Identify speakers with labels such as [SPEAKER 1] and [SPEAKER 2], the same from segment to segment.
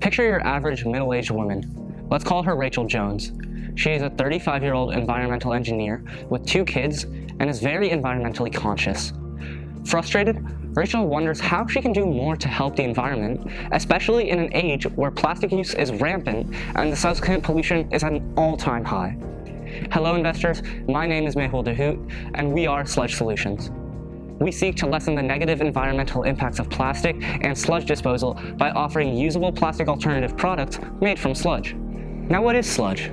[SPEAKER 1] Picture your average middle-aged woman. Let's call her Rachel Jones. She is a 35-year-old environmental engineer with two kids and is very environmentally conscious. Frustrated, Rachel wonders how she can do more to help the environment, especially in an age where plastic use is rampant and the subsequent pollution is at an all-time high. Hello investors, my name is Mehul Dahoot, and we are Sludge Solutions. We seek to lessen the negative environmental impacts of plastic and sludge disposal by offering usable plastic alternative products made from sludge. Now what is sludge?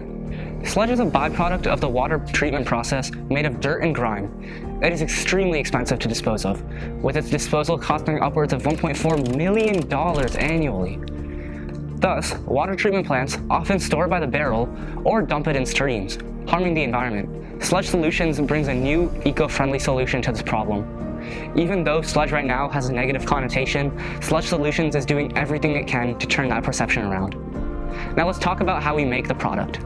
[SPEAKER 1] Sludge is a byproduct of the water treatment process made of dirt and grime. It is extremely expensive to dispose of, with its disposal costing upwards of $1.4 million annually. Thus, water treatment plants often store by the barrel or dump it in streams, harming the environment. Sludge Solutions brings a new, eco-friendly solution to this problem. Even though sludge right now has a negative connotation, Sludge Solutions is doing everything it can to turn that perception around. Now let's talk about how we make the product.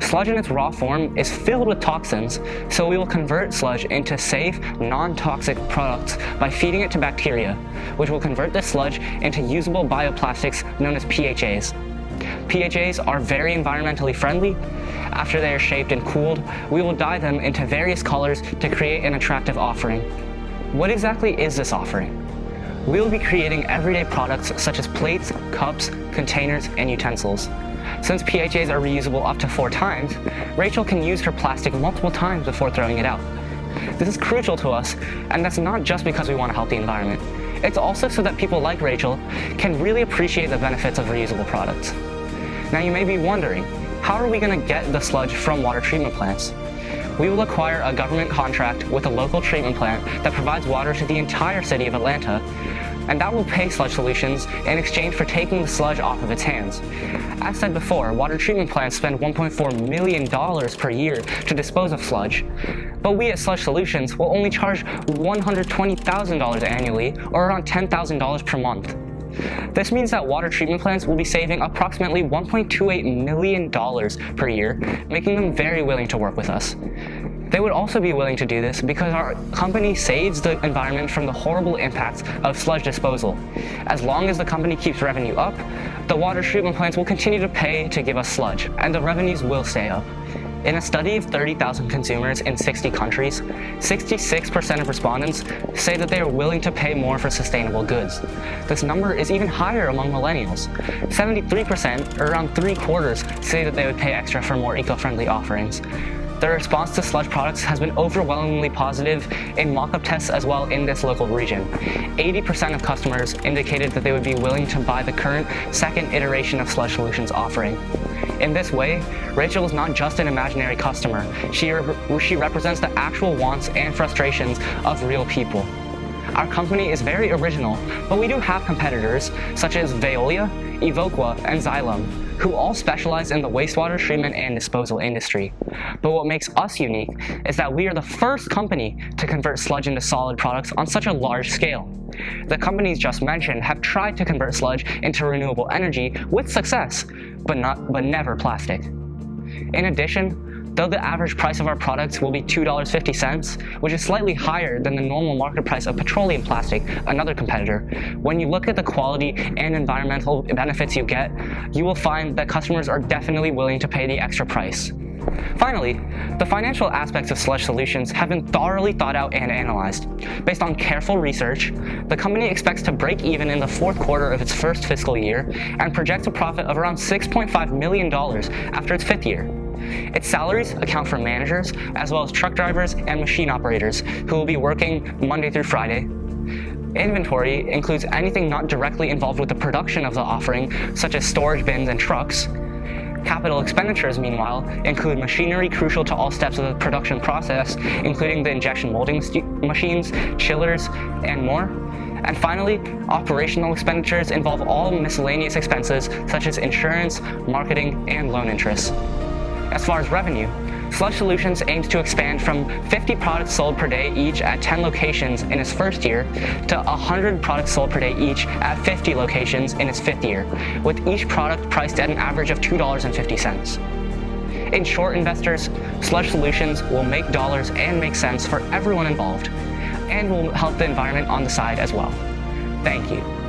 [SPEAKER 1] Sludge in its raw form is filled with toxins, so we will convert sludge into safe, non-toxic products by feeding it to bacteria, which will convert this sludge into usable bioplastics known as PHAs. PHAs are very environmentally friendly. After they are shaped and cooled, we will dye them into various colors to create an attractive offering. What exactly is this offering? We will be creating everyday products such as plates, cups, containers, and utensils. Since PHAs are reusable up to four times, Rachel can use her plastic multiple times before throwing it out. This is crucial to us, and that's not just because we want to help the environment. It's also so that people like Rachel can really appreciate the benefits of reusable products. Now you may be wondering, how are we going to get the sludge from water treatment plants? We will acquire a government contract with a local treatment plant that provides water to the entire city of Atlanta and that will pay Sludge Solutions in exchange for taking the sludge off of its hands. As said before, water treatment plants spend $1.4 million per year to dispose of sludge, but we at Sludge Solutions will only charge $120,000 annually, or around $10,000 per month. This means that water treatment plants will be saving approximately $1.28 million per year, making them very willing to work with us. They would also be willing to do this because our company saves the environment from the horrible impacts of sludge disposal. As long as the company keeps revenue up, the water treatment plants will continue to pay to give us sludge, and the revenues will stay up. In a study of 30,000 consumers in 60 countries, 66% of respondents say that they are willing to pay more for sustainable goods. This number is even higher among millennials. 73%, or around three quarters, say that they would pay extra for more eco-friendly offerings. The response to sludge products has been overwhelmingly positive in mock-up tests as well in this local region. 80% of customers indicated that they would be willing to buy the current second iteration of Sludge Solutions offering. In this way, Rachel is not just an imaginary customer, she, re she represents the actual wants and frustrations of real people. Our company is very original, but we do have competitors such as Veolia, Evoqua, and Xylem, who all specialize in the wastewater treatment and disposal industry. But what makes us unique is that we are the first company to convert sludge into solid products on such a large scale. The companies just mentioned have tried to convert sludge into renewable energy with success, but, not, but never plastic. In addition, though the average price of our products will be $2.50, which is slightly higher than the normal market price of petroleum plastic, another competitor. When you look at the quality and environmental benefits you get, you will find that customers are definitely willing to pay the extra price. Finally, the financial aspects of Sludge Solutions have been thoroughly thought out and analyzed. Based on careful research, the company expects to break even in the fourth quarter of its first fiscal year and projects a profit of around $6.5 million after its fifth year. Its salaries account for managers, as well as truck drivers and machine operators, who will be working Monday through Friday. Inventory includes anything not directly involved with the production of the offering, such as storage bins and trucks. Capital expenditures, meanwhile, include machinery crucial to all steps of the production process, including the injection molding machines, chillers, and more. And finally, operational expenditures involve all miscellaneous expenses such as insurance, marketing, and loan interest. As far as revenue, Sludge Solutions aims to expand from 50 products sold per day each at 10 locations in its first year to 100 products sold per day each at 50 locations in its fifth year, with each product priced at an average of $2.50. In short, investors, Sludge Solutions will make dollars and make sense for everyone involved, and will help the environment on the side as well. Thank you.